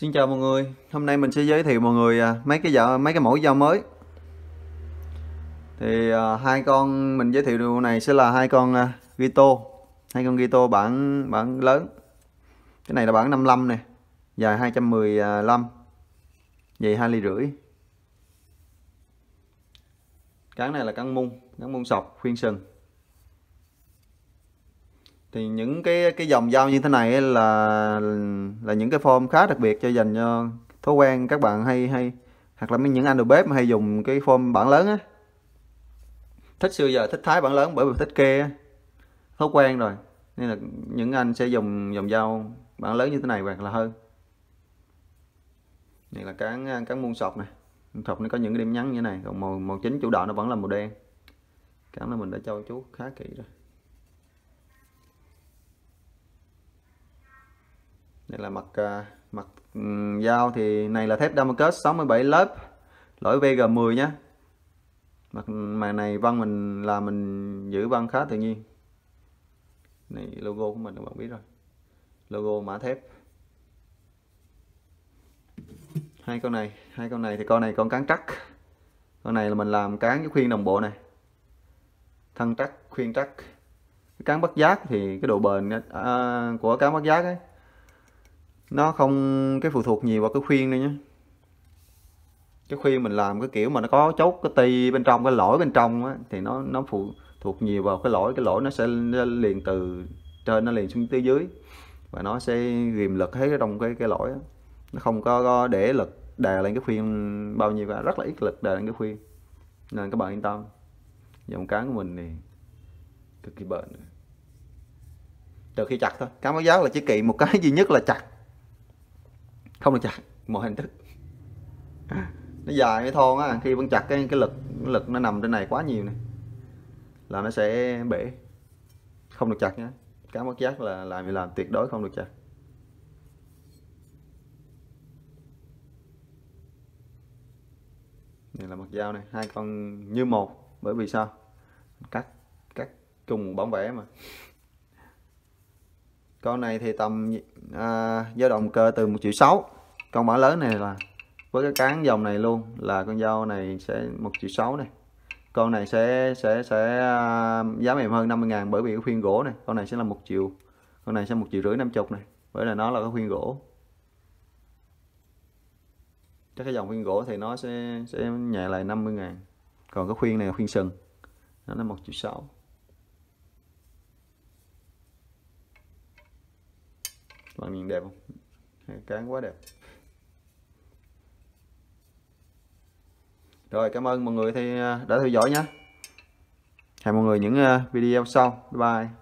Xin chào mọi người, hôm nay mình sẽ giới thiệu mọi người à, mấy cái dạo mấy cái mẫu dao mới. Thì uh, hai con mình giới thiệu điều này sẽ là hai con uh, Gito, hai con Gito bản bản lớn. Cái này là bản 55 nè, dài 215, dày 2 ly rưỡi. Cán này là cán mung, cán mung sọc khuyên sừng thì những cái cái dòng dao như thế này là là những cái form khá đặc biệt cho dành cho thói quen các bạn hay hay, hoặc là mấy những anh đầu bếp mà hay dùng cái form bản lớn á. Thích xưa giờ thích thái bản lớn bởi vì thích kê thói quen rồi, nên là những anh sẽ dùng dòng dao bản lớn như thế này hoặc là hơn. Này là cán cán muôn sọc này sọc nó có những cái điểm nhắn như thế này, còn màu màu chính chủ đạo nó vẫn là màu đen. Cán này mình đã cho chú khá kỹ rồi. Đây là mặt uh, mặt um, dao thì này là thép Damascus 67 lớp lỗi VG10 nhé mặt màn này văn mình là mình giữ văn khá tự nhiên. Này logo của mình các bạn biết rồi. Logo mã thép. Hai con này hai con này thì con này con cán trắc. Con này là mình làm cán với khuyên đồng bộ này. Thân trắc khuyên trắc. Cán bắt giác thì cái độ bền à, của cán bắt giác ấy nó không cái phụ thuộc nhiều vào cái khuyên đâu nhé cái khuyên mình làm cái kiểu mà nó có chốt cái ti bên trong cái lỗi bên trong á, thì nó nó phụ thuộc nhiều vào cái lỗi cái lỗi nó sẽ liền từ trên nó liền xuống tới dưới. Và nó sẽ ghìm lực hết trong cái cái lỗi đó. nó không có, có để lực đè lên cái khuyên bao nhiêu cả rất là ít lực đè lên cái khuyên. Nên các bạn yên tâm. Dòng cán của mình thì cực kỳ bền. Từ khi chặt thôi. Cán báo giáo là chỉ kỵ một cái duy nhất là chặt không được chặt, mọi hình thức. Nó dài cái thon á, khi vẫn chặt cái cái lực cái lực nó nằm trên này quá nhiều này là nó sẽ bể. Không được chặt nhé cá mất giác là làm gì làm, tuyệt đối không được chặt. Này là mặt dao này, hai con như một, bởi vì sao? Cắt cắt chung bóng vẽ mà con này thì tầm à, dao động cơ từ 1 triệu 6 con mã lớn này là với cái cán dòng này luôn là con dao này sẽ 1 triệu 6 này. Con này sẽ sẽ sẽ à, giá mềm hơn 50 ngàn bởi vì cái khuyên gỗ này. Con này sẽ là 1 triệu con này sẽ 1 triệu rưỡi 50 này. Bởi là nó là cái khuyên gỗ. Chắc cái dòng khuyên gỗ thì nó sẽ sẽ nhẹ lại 50 ngàn. Còn cái khuyên này là khuyên sừng. Nó là 1 triệu 6 Mọi miệng đẹp không? Cán quá đẹp? Rồi, cảm ơn mọi người thì à, đã theo dõi nhé. Hẹn mọi người những à, video sau. Bye bye.